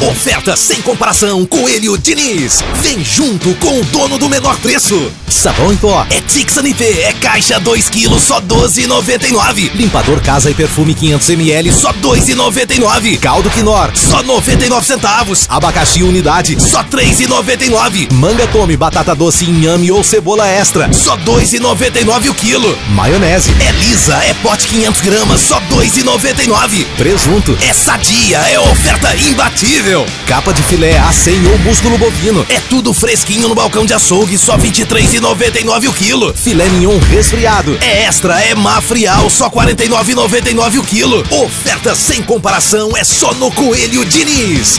Oferta sem comparação, Coelho Diniz. Vem junto com o dono do menor preço. Sabão em pó. É Tixanite, é caixa 2 kg, só 12,99. Limpador casa e perfume 500ml, Só 2,99. caldo Quinor. Só 99 centavos. Abacaxi unidade. Só 3,99. Manga tome, batata doce, inhame ou cebola extra. Só 2,99 o quilo. Maionese. É lisa, é pote 500 gramas, só 2,99. Presunto. É sadia, é oferta imbatível. Capa de filé A100 ou músculo bovino. É tudo fresquinho no balcão de açougue, só 23,99 o quilo. Filé mignon resfriado. É extra, é mafrial, só 49,99 o quilo. Oferta sem comparação é só no Coelho Diniz.